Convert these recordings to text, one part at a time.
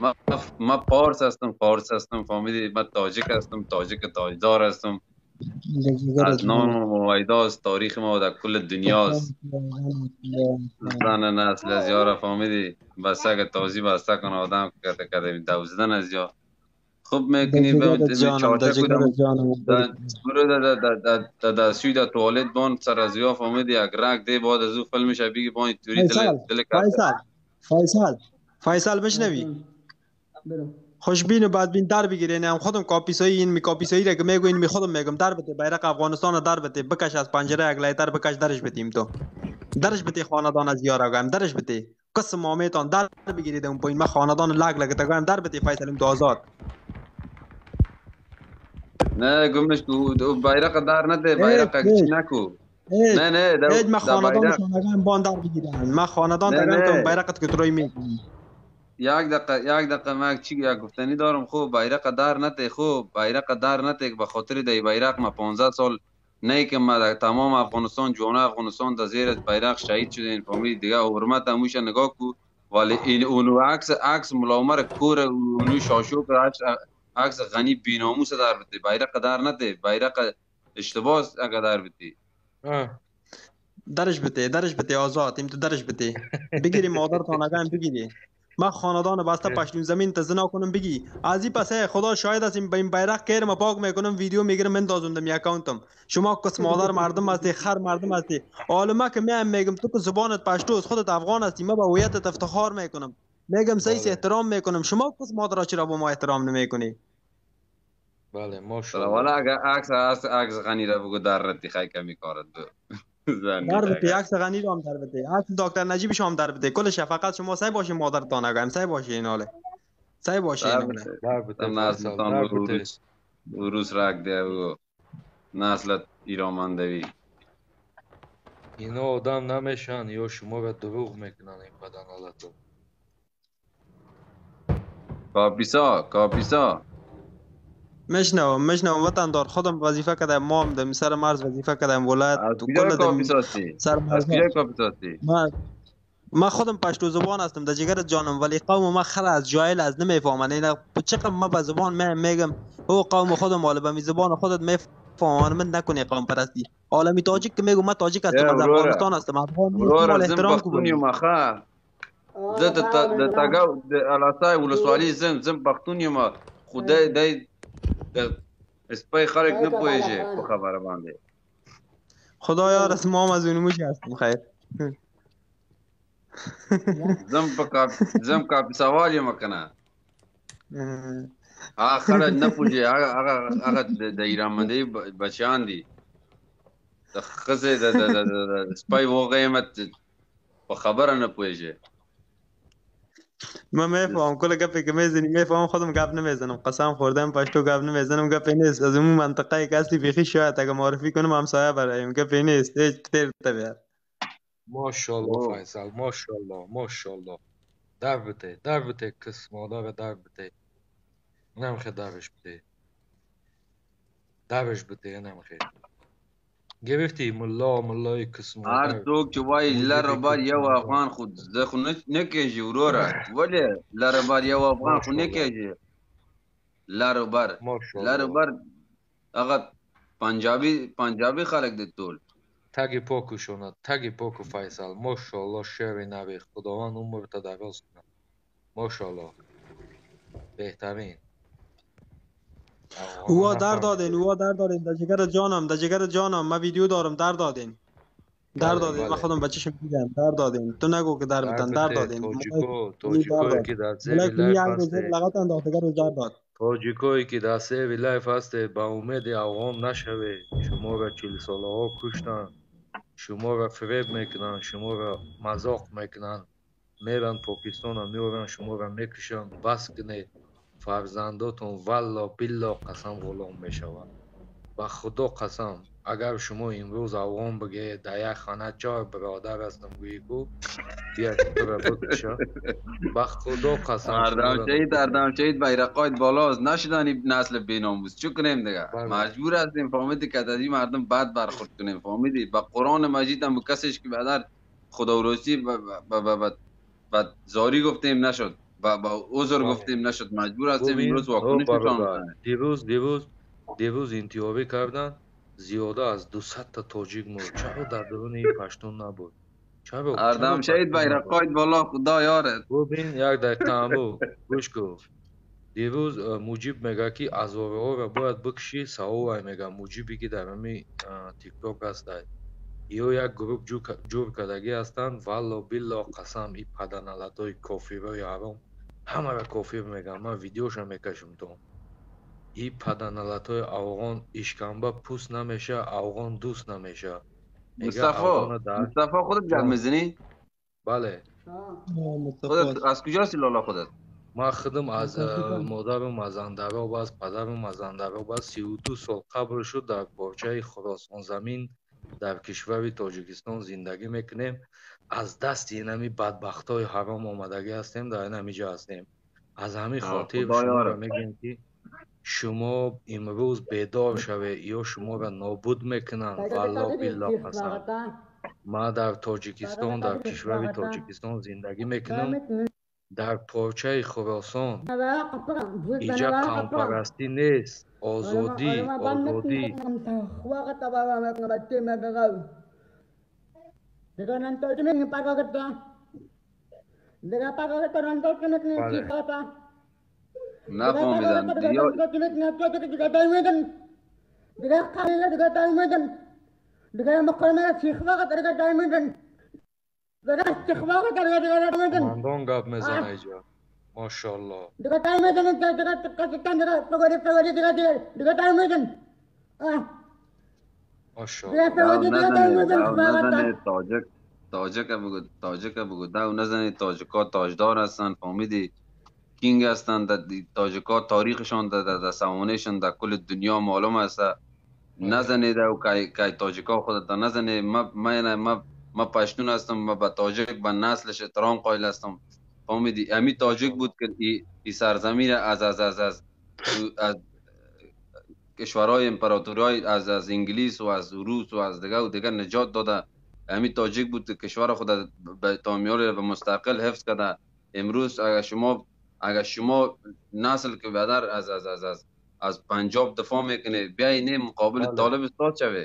ما ما پارس هستم پارس هستم فهمیدی من تاجیک هستم تاجیک تاجدار هستم. از نام و از تاریخ ما در کل دنیا است. زن نسل از یارا فهمیدی بسته که تازی بسته کن آدم کرده کرده دوزدن از یا خوب می‌کنی به چارچه کودم در سوی در توالت بان سر از یا فهمیدی یک رک دی بعد از او فیلمش بگی بانی توری دل فیصل فیصل. فیصل بشنوی. خوشبین و بدبین در بگیره نه خودم کاپیسایی این می کاپیسایی را که میگو این می خودم میگم. در بده. بیرق افغانستان در بده. بکش از پنجره یک لیتر بکش. درش بتیم تو. درش بده خاندان از یارا گم درش بده قسم مامیتان در بگیرید اون پایین. ما خاندان لگ لگ تا در بده فیصل تو آزاد. نه گمش تو بیرق در نده. بیرق نکو. نه نه در ما خاندان شما بان در بگیرن ما خاندان تا بیرقت که تروی می‌کنی یک دقیقه یک دقیقه من چی یک گفتنی دارم خوب بیرق در نته خوب بیرق در نته به خاطر دی بیرق ما 15 سال نه که ما در تمام افغانستان جوانه افغانستان در زیر بیرق شهید شدین فامیل دیگه حرمت هموش نگاه کو. ولی این اونو عکس عکس ملامر کور اونو شاشو عکس غنی بیناموس در بده بیرق در نته بیرق اشتباه اگر در بده درش بده درش بده آزاد. این تو درش بده بگیری مادر تا نگم بگیری ما خاندان بسته پشتون زمین تزنا کنم بگی. از این پسه خدا شاید است این این بیرق کیر ما پاک می‌کنم ویدیو می‌گیرم من دازوندم می اکانتم شما کس مادر مردم هستی خر مردم هستی. عالمه که میام میگم تو که زبانت پشتو است خودت افغان هستی ما به هویتت افتخار می‌کنم. میگم سعی احترام می‌کنم. شما کس مادر چرا با ما احترام نمی‌کنی؟ بله ماشاءالله. والا اگر عکس عکس غنی را بگو در رتی خی کمی کارت در بده عکس غنی رو هم در بده. عکس دکتر نجیب هم در بده. کل شفقت شما سعی باشه مادر تا نگم سعی باشه این حاله. سعی باشه این در بده. روز روز رک ده و نسلت ایرامندوی. اینا آدم نمیشن. یا شما به دروغ می‌کنن این بدن حالتو. کاپیسا کاپیسا. میشنوم میشنوم وطن دار خودم وظیفه کردم ما هم در سر مرز وظیفه کردم ولایت تو کل سر مرز ما ما خودم پشتو زبان هستم در جگر جانم. ولی قوم ما خر از جایل از نمی‌فهمن. این چقدر ما به زبان می میگم او قوم خودم مال به زبان خودت می‌فهمن. من نکنی قوم پرستی. عالمی تاجیک که میگم ما تاجیک هستم از افغانستان هستم. افغان احترام مخه. زه د تاګو د الاسای ولسوالۍ زم زم پښتون یم خدای دای سپای خلک نه پوهیږي په خبره باندې خدایا رس ما هم از اونموش هستم خیر زم په کاپ زم کاپ سوال یم کنه هغه خلک نه پوهیږي هغه هغه د ایران باندې بچیان دي د خزه د سپای وغیمت په خبره نه پوهیږي من میفهم کل گپی که می‌زنی میفهم خودم گپ نمی‌زنم. قسم خوردم پشتو گپ نمی‌زنم. گپی نیست. از اون منطقه که اصلی بیخی شاید اگه معرفی کنم همسایه برایم گپی نیست. هیچ تیر تبیر ماشاءالله فیصل. ماشاءالله ماشاءالله. در بده در بده. کس مادر در بده. نمیخه درش بده. درش بده نمیخه گرفتی؟ ملا ملای قسم هر څوک چې وایي لره بار یو افغان خو زه خو نه کېږي وروره ولې لره بار یو افغان خو نه کېږي لره بر لره بر هغه پنجابی پنجابی خلک دي ټول تگی پاکو شونه تگی پاکو فیصل. ماشاءالله شعر نبی. خداوند عمر تا دراز کنه ماشاءالله. بهترین او در دادین او در دادین. در جگر جانم در جگر جانم. من ویدیو دارم در دادین. در بله، دادین. من بله. خودم بچه‌شم دیدم در دادین. تو نگو که در بدن در دادین. توجیکو توجیکوی که در سه لایف هست توجیکوی که در سه لایف هست با امید افغان نشوه شما را چل ساله ها کشتن. شما را فریب می‌کنن. شما را مذاق می‌کنن. میرن پاکستان و میورن شما را می‌کشن. بس فرزندتون والله بالله قسم غلام می و خدا قسم اگر شما امروز عوام بگه در یک خانه چهار برادر هستم گویی کو؟ یک بکشه و خدا قسم اردم شهید اردم شهید بیرقایت بالاست. نشدن نسل بیناموز چو کنیم دیگه؟ بله. مجبور هستیم. فهمیدی که از این مردم بد برخورد کنیم. فامیدی با قرآن مجید هم کسیش که بدر خدا و روسی و زاری گفتیم نشد. با با عذر. گفتیم نشد مجبور هستیم امروز واکنش نشان. دیروز دیروز دیروز انتیابی کردن زیاده از 200 تا تاجیک مرد. چرا در درون این پشتون نبود. چرا اردم شهید پشتون بیرق نبود؟ قاید بالا خدا یارت ببین یک دقیقه امو گوش کن دیروز موجیب میگه که ازاره ها را باید بکشی. سوای میگه موجیبی که در همین تیک توک هست. گروپ جو- جور کردگی هستند والله بالله قسم این پدنالت های ҳамаро кофе мегам. Ман видеошам мекашм то. И паданалатҳои афғон ишканба пӯст намеша афғон дӯст намеша. Мустафо мустафо худат гап мезанӣ бале. Худат аз куҷост лола худат? Ман худам аз э, модарам аз андароб аст падарам аз андароб аст сиду сол қабл шуд дар порчаи хоросонзамин در کشور تاجیکستان زندگی می‌کنیم. از دست این همی بدبخت های حرام آمدگی هستیم در این همیجا هستیم. از همین خاطر شما را یارت. میگیم که شما امروز بیدار شوه یا شما را نابود می‌کنن. والله بالله قسم. ما در تاجیکستان در کشور تاجیکستان زندگی می‌کنم در پارچه خراسان. اینجا قوم پرستی نیست. آزادی آزادی. نفهمیدم مندان گپ می‌زنه اینجا ماشاءالله. ماشاءالله. داو نزنه داو نزنه تاجک تاجک بگو تاجک بگو. تاجکا تاجدار هستن فهمیدی کینگ هستن در تاجکا تاریخشان در سوانهشان در کل دنیا معلوم است نزنه داو کای کای تاجکا خودت نزنه ما ما ما پشتون هستم ما به تاجک به نسلش احترام قائل هستم. فهمیدی امی تاجک بود که ای, ای سرزمین از از از از, از کشورهای امپراتوری از از انگلیس و از روس و از دیگر و دیگر نجات داده. همین تاجیک بود که کشور خود به تامیال و مستقل حفظ کرده. امروز اگر شما اگر شما نسل که بدر از از از از از پنجاب دفاع می‌کنه بیای نه مقابل بله. طالب استاد شوه.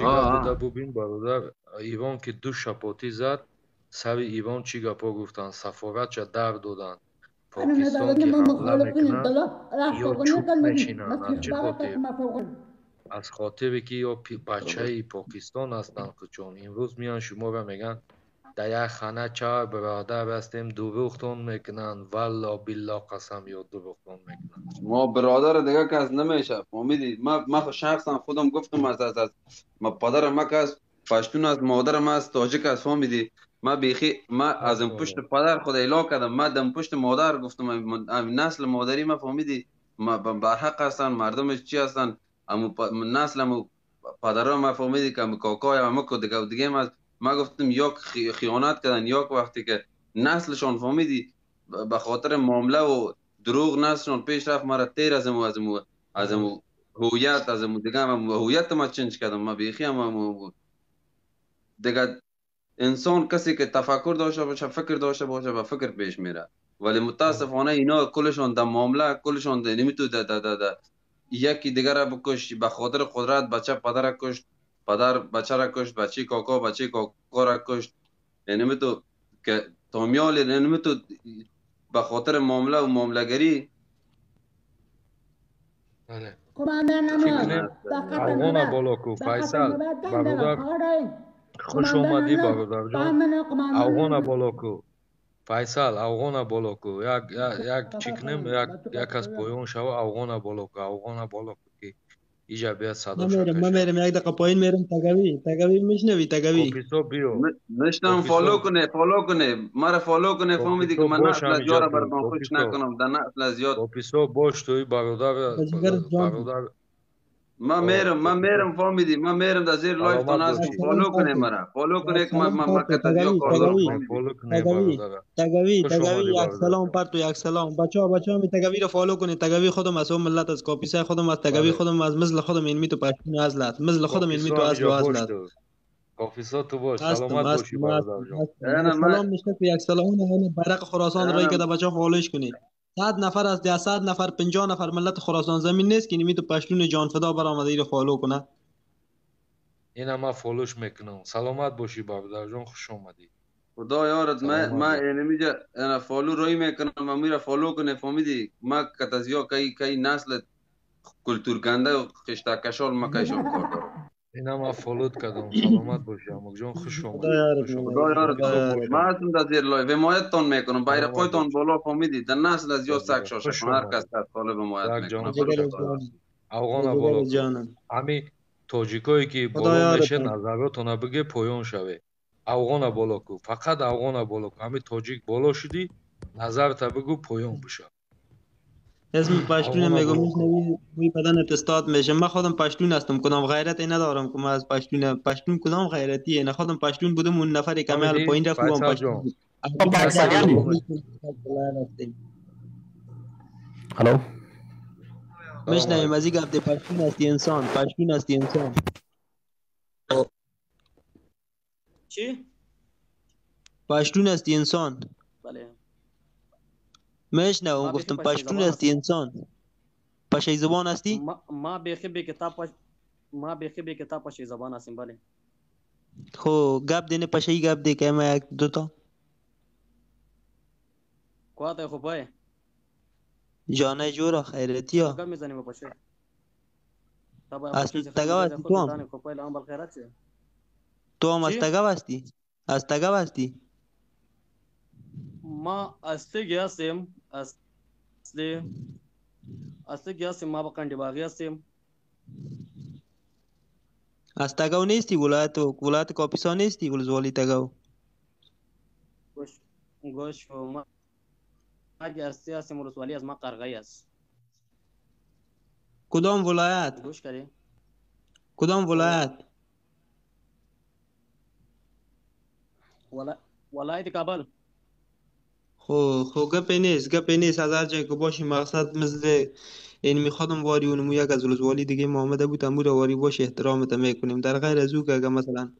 گپ آه. بوده ببین برادر ایوان که دو شپاتی زد سر ایوان چی گپا گفتن؟ سفارت چه در دادن؟ پاکستان که حمله می‌کنن؟ یا چوب میشینن از چه خاطر از خاطری که یا پی- بچه پاکستان هستن که چون امروز میان شما را میگن در یک خانه چهار برادر هستیم دروغتون می‌کنن. والله بالله قسم یا دروغتون می‌کنن. ما برادر دیگه کس نمیشه. فهمیدی ما ما شخصا خودم گفتم از از از ما پدرم ما کس پشتون از مادرم از تاجک از فهمیدی ما بیخی ما از این پشت پدر خود اعلان کردم. ما دم پشت مادر گفتم. من- ام نسل مادری ما فهمیدی ما برحق هستن مردمش چی هستن؟ امو نسل امو پدرم ما فهمیدی که امو کاکای امو کو دیگه دیگه ما ما گفتم یک خی- خیانت کردن یک وقتی که نسلشون فهمیدی به خاطر معامله و دروغ نسلشون پیش رفت مرا تیر از امو از امو از امو هویت از امو دیگه هویت ما چنج کردم ما بیخی امو دیگه انسان کسی که تفکر داشته باشه فکر داشته باشه و فکر پیش میره. ولی متاسفانه اینا کلشون در معامله کلشون در نمیتو در در در در یکی دیگر را بکش به خاطر قدرت بچه پدر کشت. پدر بچه را کشت بچه کاکا بچه کاکا را کشت. یعنی تو که تامیال یعنی تو به خاطر معامله و معاملگری بله. کنیم؟ افغان بالا کو فیصل برادر خوش آمدی برادر جان افغان بالا کو. فیصل افغان بالا کو. یک یک یک چیکنیم یک یک از پایان شو افغان بالا کو. افغان بالا کو ایجا بیاد صدا من میرم من میرم یک دقیقه پایین میرم تگوی تگوی میشنوی تگوی کاپیسا بیو نشتم فالو. کنه فالو کنه مرا فالو کنه فهمیدی که من نسل تو. بر من خوش. نکنم در نسل زیاد کاپیسا باش توی برادر. برادر آه، میرم کافی میرم فهمیدی من میرم در زیر لایف تا ناز. فالو کنه مرا فالو کنه که کار دارم تگوی. فهمیدی فالو کنه تگوی. تگوی یک. سلام پر تو یک سلام بچه ها بچه ها می تگوی رو فالو کنید تگوی خودم از اون ملت از کاپیسای خودم از تگوی. خودم از مثل خودم این می تو پشتون اصل است مثل خودم این می تو همینجا اصل باش است تو تو باش سلامت باشی برادر جان سلام میشه تو یک سلام برق خراسان رای. که بچه ها فالوش کنید صد نفر از ده صد نفر پنجاه نفر ملت خراسان زمین نیست که نمی تو پشتون جان فدا برآمده ای رو فالو کنه. اینا ما فالوش می‌کنم. سلامت باشی برادر جان خوش اومدی. خدا یارت من سلامت من باش. اینمیجا انا فالو روی می‌کنم من میرا فالو کنه فهمیدی؟ ما کتازیا کی کی نسل کلتور گنده و خشتا کشال ما کشال کار инама фолуд кардам саломат бош ямукҷон хуш омадман аз ир лои вимояттон мекунам. Байрақойтон боло помидид дар насл аз ё саг шошакон ҳар кас ҳаст толиб вимоят афғона боло. ҳами тоҷикое ки боло меше назариётона биге поён шаве афғона боло кӯ фақат афғона боло кӯ ҳами тоҷик боло шудӣ назарта бигӯ поён бишав اسم پشتون میگم. میشنوی موی بدنت استاد میشه. من خودم پشتون هستم کدام غیرتی ندارم که من از پشتون پشتون کدام غیرتیه؟ نه خودم پشتون بودم اون نفری که فهمیدی؟ من پایین رفت فیصل پشتون. الو؟ میشنویم از این گفته پشتون هستی انسان پشتون هستی انسان. چی؟ پشتون هستی انسان. بله. میشنوم گفتم پشتون هستی انسان. پشی زبان هستی؟ ما ما بیخی به کتاب پش... ما بیخی به کتاب پشی زبان هستیم بله. خو گپ دینه پشی گپ دی که ما یک دوتا کوات خو پای. جانه جورا خیرتی ها. کم میزنیم پشه اصل تگاو هستی تو هم؟ تو هم از؟ تگاو هستی؟ از تگاو هستی؟ ما اصلی اصلی هستیم asli asli gelsin Mabakandi bağıyasın. Hasta gau nesti gulato, gulato kopiso nesti gulzolita gau. Goş, goş ma. Hadi asli asli murusvali az ma kargayas. کدام ولایت؟ گوش کردی؟ کدام ولایت؟ ولایت کابل از هر جای که باشی مقصد مثل این میخوادم واری اونمو یک از ولزوالی دیگه ما آمده بود امور واری باش احترامت میکنیم. در غیر از او که اگه مثلا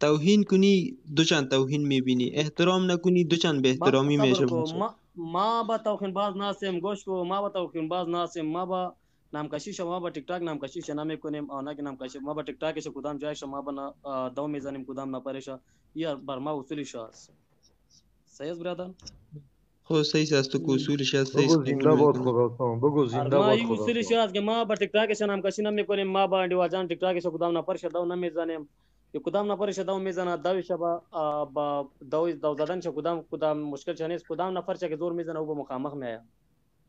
توهین کنی دو چند توهین میبینی. احترام نکنی دو چند به احترامی میشه. ما ما با توخین باز ناسیم گوش کو ما با توخین باز ناسیم ما با نامکشی شما با تیک تاک نامکشی شنا میکنیم. او نه که نامکشی ما با تیک تاک ش کدام جای شما با دو میزنیم کدام نپرش یا بر ما اصولی شاست Sayız buradan. خب صحیح است تو کوسولش هست بگو زنده باد خدا تام بگو زنده باد خدا ما کوسولش هست که ما بر تکراکش نام کسی نمی کنیم ما با اندی واجان تکراکش کدام نفر شداو نمی زنیم که کدام نفر شداو می زنه داوی شبا با داوی داو زدن چه کدام کدام مشکل چنیس کدام نفر چه که زور می زنه او به مقامخ می آیا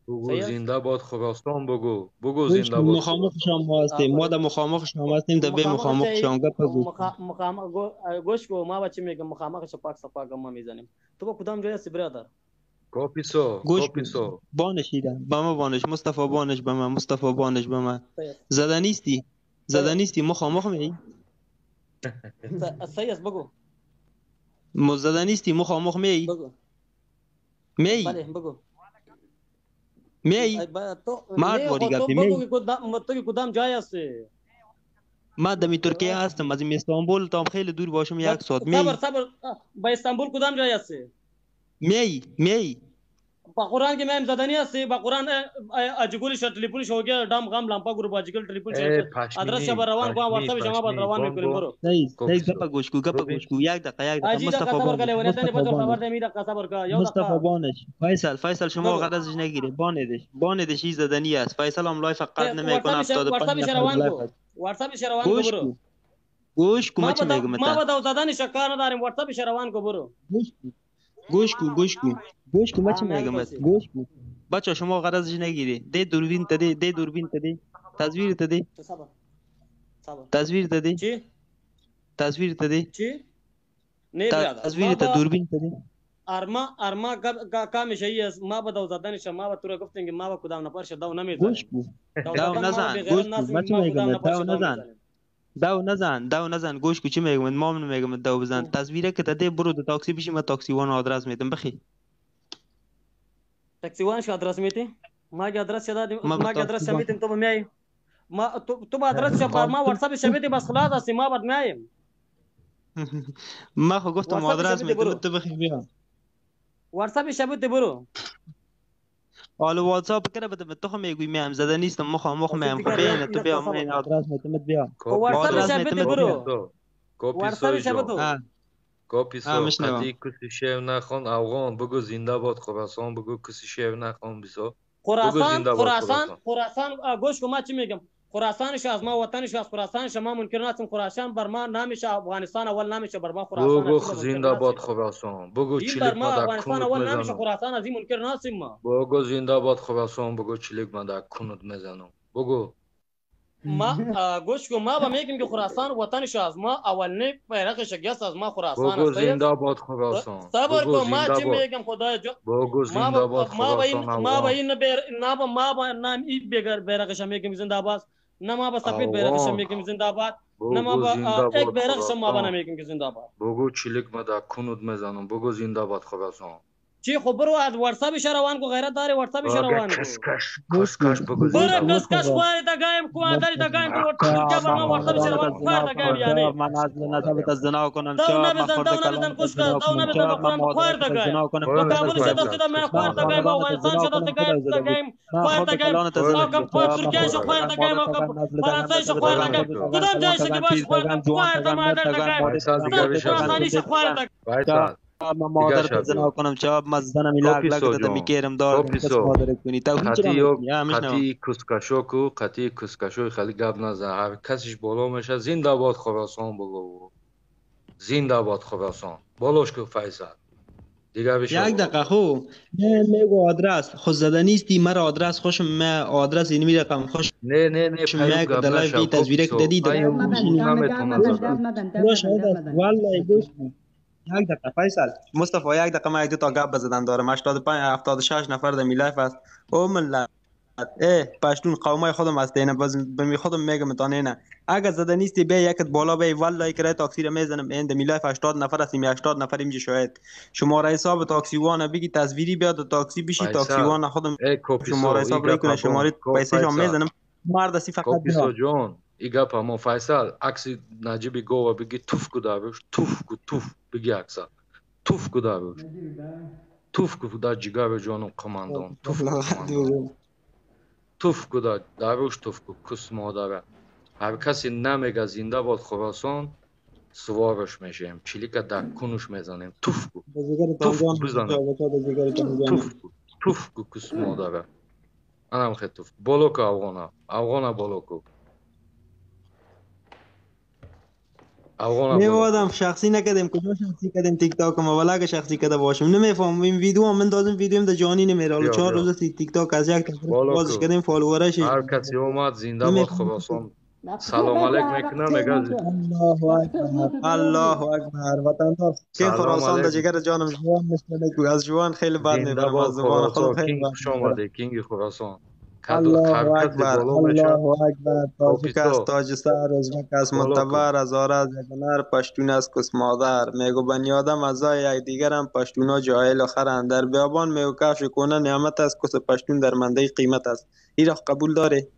بگو. زنده باد خراسان بگو. بگو زنده باد. مخامخ شام هستیم. ما. در مخامخ شام هستیم. در به مخامخ شام گپ گوش کو ما بچه میگم مخامخ شپاک سپاک ما می‌زنیم. تو با کدام جای هستی برادر؟ کاپیسا. گوش کن. کاپیسا. بانش ایدم. با ما بانش. مصطفی بانش به من مصطفی بانش به من زده نیستی؟ زده نیستی؟ مخامخ می س- صحیح است بگو. م- زده نیستی؟ مخامخ می بگو. می بله بگو. می ای با- تو مرد نه واری خود تو گفتی، بگو می. کدام تو کدام جای هستی ما دمی ترکیه هستم از استانبول تا خیلی دور باشم یک ساعت صبر می صبر با استانبول کدام جای هستی می می با قرآن که میم زدنی هستی با قرآن اجگولی شد تلیفونی شوگه دام غم لامپا گروپ اجگل تلیفون ای شد ادرس شب روان کو واتساپ شما بعد. روان میکنیم. برو صحیح صحیح. گپ گوش کو گپ. گوش کو یک دقیقه یک دقیقه مصطفی ونیتنی مصطفی یو مصطفی بانش فیصل فیصل شما. غرضش نگیره باندش باندش زدنی است فیصل هم لایف قد نمیکنه واتساپ 75 واتساپ نفر. واتساپ روان کو برو کو گوش کو ما مچ میگم ما با دو زدن شکار نداریم واتساپ روان کو برو گوش گوش کو گوش کو گوش کو بچه میگم گوش کو بچه شما غرضش نگیری. دی دوربین ته دی دی دوربین ته دی. تصویر ته دی. تصویر ته دی. چی؟ تصویر ته دی. چی؟ نه تصویر ته دوربین ته دی. ارما ارما کام شيء ما بدو زدن شما و تو گفتن ما با کدام نفر شداو نمیزنه گوش کو داو نزن. گوش کو ما چه میگم. داو نزن. دو نزن. داو نزن. گوش کو چی میگم؟ ما هم نمیگم داو بزن. تصویره که ته دی برو د تاکسی بشی ما تاکسی وان آدرس میتم بخی. تاکسی وان شو آدرس میتی ما که آدرس شده ما که آدرس شمیتیم تو میای. ما تو تو آدرس شب ما واتساپ شمیتی بس خلاص هستی. ما بعد میایم. ما خو گفتم آدرس. میتم تو بخی بیا. واتساپ شمیتی برو حالا واتساپ کرده بده تو خو میگوی میم زده نیستم مخ مخ خب میم خو یک- تو بیا من. آدرس میتم بیا. واتساپ شمیتی میتم برو. کپی واتساپ شب ها کپی سو. قطعی کسی شیر نخوان. افغان بگو زنده باد خراسان بگو کسی شیر نخوان بیسا. بگو خراسان خراسان. خراسان. گوش کو ما چی میگم؟ خراسانش از ما وطنش از خراسان. شما منکر نستم خراسان بر ما نامش افغانستان اول نامش بر ما خراسان. بگو زنده باد نستیم. خراسان. بگو چلیک بر ما ما افغانستان اول نامش خراسان. از این منکر نستیم ما. بگو زنده باد خراسان بگو چلیک ما در کونت می‌زنم. بگو. ما گوش کو ما با میگیم که خراسان وطنش از ما اولنی بیرقش گست از ما خراسان است. زنده باد خراسان. صبر کو ما چی میگم؟ خدای جو بگو زنده با باد ما با این خراسان ما افغان این نه با ما با نام این بگر بیرقش میگیم زنده باد. на ма ба сафед байрақша мегӯем зиндабад? На ма ба эк байрақша ма ба намегӯем ки зиндабад. Бугӯ чилик мада кунуд мезанам бугӯ зиндабад хогасан چی خبر و از واتساپ اشاره روان کو غیرت دار واتساپ اشاره روان کو کشکش کشکش بگذار بر کشکش وای تا گایم کو اداری تا گایم کو جبر ما واتساپ اشاره روان کو تا گایم یعنی من از نظر تا زنا کنم چا ما خورد کلام کشکش تا نه بزن بخورم خور تا گایم تو کابل سے دست دا میں خور تا گایم افغانستان سے دست گایم تا گایم خور تا گایم او کم خور ترکیه شو خور تا گایم او کم فرانسه شو خور تا گایم کدام جای سے کی باش خور تا گایم خور تا ما در تا گایم خور تا گایم خور تا گایم من مادر زنا. کنم چا من زنم لاک سو. دادم. میکرم دار کس. مادر کنی میشنم قطعی کسکشو کو قطعی کسکشو خیلی گپ نزن. هر کسیش بالا میشه زنده باد خراسان بگو. زنده باد خراسان. بالاش کو فیصل. دیگه یک دقیقه خو نه میگو آدرس. خود زده نیستی مرا آدرس خوشم من آدرس اینمی رقم خوش نه نه نه پیو نشو. بی تصویره که نمی‌تونه زدن خدا شاهد است والله گوش. یک دقیقه فیصل مصطفی یک دقیقه من یک دو تا گپ بزدن دارم 85 76 نفر در می live است او ملت. ای پشتون قومای خودم است اینه باز به خودم میگم تا نه اگر زده نیستی بیا یکت بالا بیا. والله کرای تاکسی رو می‌زنم. این در می live 80 نفر هستیم. 80 نفر اینجا شاید. شماره حساب تاکسی وان بگی تصویری بیاد تاکسی بشی. تاکسی وان خودم شماره ای حساب رو گپ کنه. شماره. پیسه. می‌زنم. مرد هستی فقط کپیسو и гапа мо файсал акси наҷиби гова биги туф кудавиш туфку туф биги аксал туф кудавиш туф куда ҷигави ҷону қумандон туф туф куда давиш туфку кус модара ҳар касе намега зинда бод хӯросон сувораш мешавем чилика дар кунуш мезанем туфку туфку кус модара анам хе туф. Болоку авғона авғона болоку. کو. میوادم شخصی نکردیم. کجا شخصی کردیم؟ تیک تاک ما. ولا که شخصی کرده باشم نمی‌فهمم. این ویدیو هم من دادم ویدیو هم در جهانی نمیره حالا بیا، چهار بیا. روز تی- تیک تاک از یک بازش. کردیم فالوورش. هر کسی اومد زنده باد. خراسان سلام علیک می‌کنه میگه الله اکبر. الله اکبر. وطندار که خراسان در علیکم. جگر جانم. جوان مثل نگو از جوان خیلی بد زنده می‌برم باد از زبان خراسان خیلی کینگ آمده کینگ خراسان الله اکبر الله اکبر تاجیک. است تاجستر ازبک است بالا کن. متبر از از یگنر پشتون است کس مادر میگو بنی آدم از یک دیگر هم پشتونا جاهل آخرند در بیابان میگو کفش کنه نعمت است کس پشتون در منده قیمت است این را قبول داره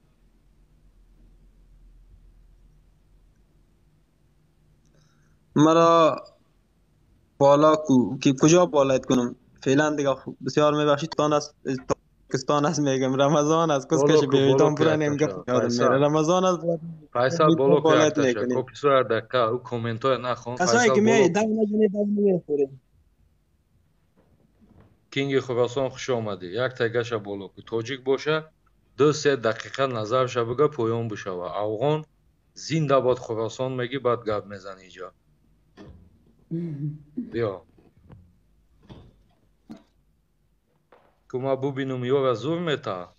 مرا بالا کو که کجا بالایت کنم فعلا دیگه بسیار میبخشید تان است پاکستان است میگم. رمضان است کس کش بیویدان کو پورا یک نیم تاشا. گپ یادم فیصل. میره. رمضان است فیصل بالا تاشه می‌کنیم. کپیسو هر دکه او کومنت های نخوان. کسایی که فیصل میای بالا دم نزنه دم نمی‌خوره کینگ خراسان خوش آمدی یک تگش بالا کو تاجیک باشه دو سه دقیقه نظرش بگه پایان بشوه افغان زنده باد خراسان میگی بعد گپ می‌زنی اینجا. بیا. که ما ببینم یار زور میتا